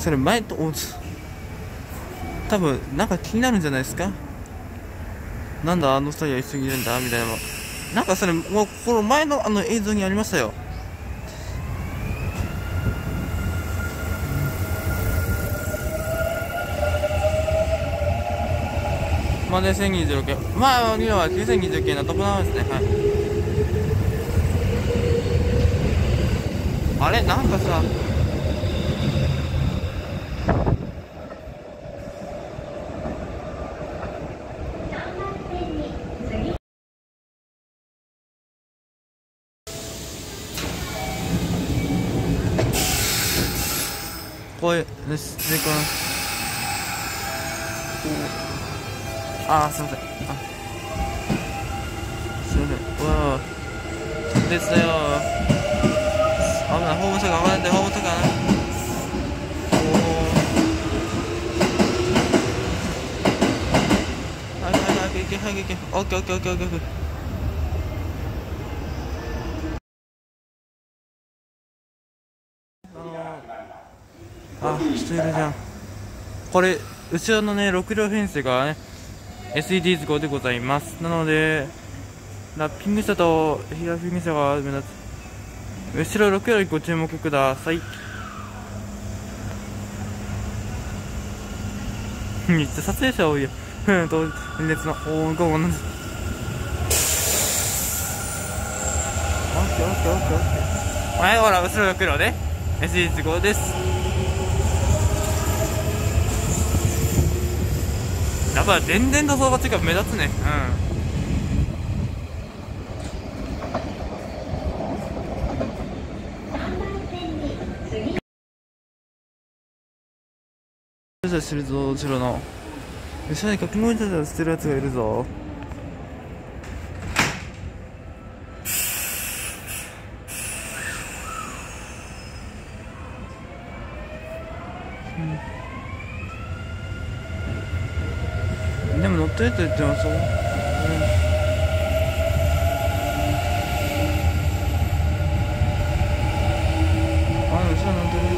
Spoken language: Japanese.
それ前と多分なんか気になるんじゃないですか？なんだあの人は一緒にいるんだみたいななんかそれもうこの前のあの映像にありましたよ。まで1026件まあリオは9029件のトップナンバーですね。はい。あれ？なんかさこういうですでこのあーすいませんあすいませんうわですよ危ないホームセカ危ないんッケーあ人いるじゃんこれ後ろのね6両編成がね SEDs 号でございますなのでラッピング車とヒアピング車が目立つ後ろ6両にご注目くださいめっちゃ撮影者多いようんと列のおおごめんなオッケーオッケーオッケーオッケー。はいほら後ろ6両ね。SEDs 号です。やっぱ電電塗装が違う。目立つね。うん。してるぞ後ろのよしゃかき氷たちを捨てるやつがいるぞうん、でも乗ってると言ってますよ、うんあ、そ乗ってる。